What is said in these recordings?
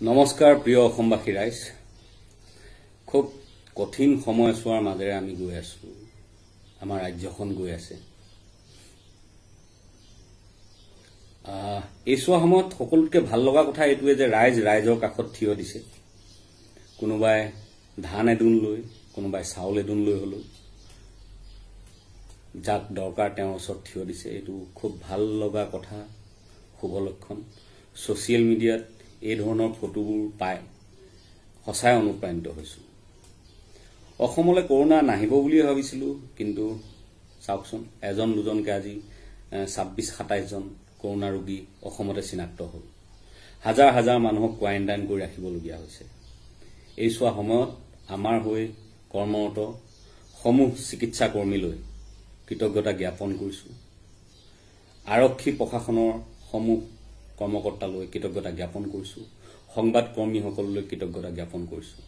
নমস্কাৰ প্ৰিয় অসমবাসী ৰাইজ। খুব কঠিন সময়ছোৱাৰ মাজেৰে আমি গৈ আছো। আমাৰ ৰাজ্যখন গৈ আছে। এইছোৱা সময়ত সকলোতকৈ ভাল লগা কথা এইটোৱে যে ৰাইজ ৰাইজৰ কাষত থিয় দিছে। কোনোবাই ধান এদোন লৈ কোনোবাই চাউল এদোন লৈ হলেও যাক দৰকাৰ তেওঁৰ ওচৰত থিয় দিছে। এইটো খুব ভাল লগা কথা শুভ লক্ষণ। ছচিয়েল মিডিয়াত এই ধৰণৰ ফটোবোৰ পাই সঁচাই অনুপ্ৰাণিত হৈছোঁ। অসমলৈ কৰোণা নাহিব বুলিয়ে ভাবিছিলোঁ কিন্তু চাওকচোন এজন দুজনকৈ আজি ছাব্বিছ সাতাইছজন কৰোণা ৰোগী অসমতে চিনাক্ত হ'ল। হাজাৰ হাজাৰ মানুহক কোৱাৰেণ্টাইন কৰি ৰাখিবলগীয়া হৈছে। এই চোৱা সময়ত আমাৰ হৈ কৰ্মৰত সমূহ চিকিৎসা কৰ্মীলৈ কৃতজ্ঞতা জ্ঞাপন কৰিছোঁ। আৰক্ষী প্ৰশাসনৰ সমূহ কৰ্মকৰ্তালৈ কৃতজ্ঞতা জ্ঞাপন কৰিছোঁ। সংবাদ কৰ্মীসকললৈ কৃতজ্ঞতা জ্ঞাপন কৰিছোঁ।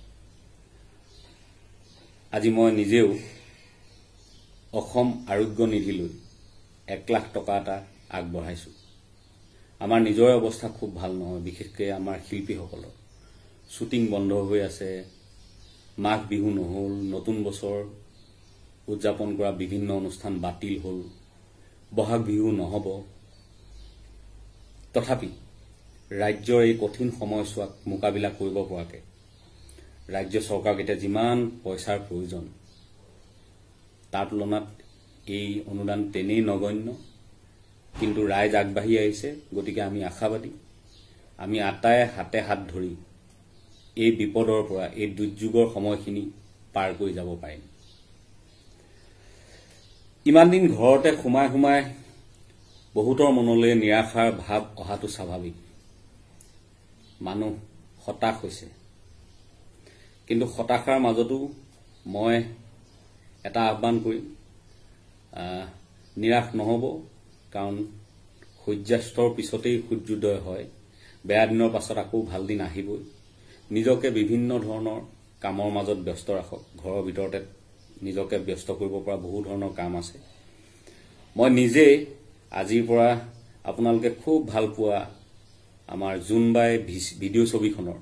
আজি মই নিজেও অসম আৰোগ্য নিধিলৈ এক লাখ টকা এটা আগবঢ়াইছোঁ। আমাৰ নিজৰে অৱস্থা খুব ভাল নহয় বিশেষকৈ আমাৰ শিল্পীসকলৰ। শ্বুটিং বন্ধ হৈ আছে মাঘ বিহু নহ'ল নতুন বছৰ উদযাপন কৰা বিভিন্ন অনুষ্ঠান বাতিল হ'ল বহাগ বিহু নহ'ব তথাপি ৰাজ্যৰ এই কঠিন সময়ছোৱাক মোকাবিলা কৰিব পৰাকৈ ৰাজ্য চৰকাৰক এতিয়া যিমান পইচাৰ প্ৰয়োজন তাৰ তুলনাত এই অনুদান তেনেই নগণ্য। কিন্তু ৰাইজ আগবাঢ়ি আহিছে গতিকে আমি আশাবাদী। আমি আটায়ে হাতে হাত ধৰি এই বিপদৰ পৰা এই দুৰ্যোগৰ সময়খিনি পাৰ কৰি যাব পাৰিম। ইমান দিন ঘৰতে সোমাই সোমাই বহুতৰ মনলৈ নিৰাশাৰ ভাৱ অহাটো স্বাভাৱিক। মানুহ হতাশ হৈছে। কিন্তু হতাশাৰ মাজতো মই এটা আহ্বান কৰিম নিৰাশ নহ'ব কাৰণ সূৰ্যাস্তৰ পিছতেই সূৰ্যোদয় হয় বেয়া দিনৰ পাছত আকৌ ভাল দিন আহিবই। নিজকে বিভিন্ন ধৰণৰ কামৰ মাজত ব্যস্ত ৰাখক। ঘৰৰ ভিতৰতে নিজকে ব্যস্ত কৰিব পৰা বহু ধৰণৰ কাম আছে। মই নিজেই আজিৰ পৰা আপোনালোকে খুব ভাল পোৱা আমাৰ জোনবাই ভিডিঅ' ছবিখনৰ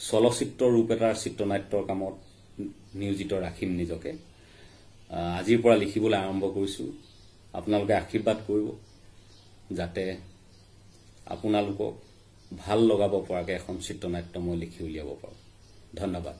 চলচ্চিত্ৰ ৰূপ এটাৰ চিত্ৰনাট্যৰ কামত নিয়োজিত ৰাখিম নিজকে। আজিৰ পৰা লিখিবলৈ আৰম্ভ কৰিছোঁ। আপোনালোকে আশীৰ্বাদ কৰিব যাতে আপোনালোকক ভাল লগাব পৰাকৈ এখন চিত্ৰনাট্য মই লিখি উলিয়াব পাৰোঁ। ধন্যবাদ।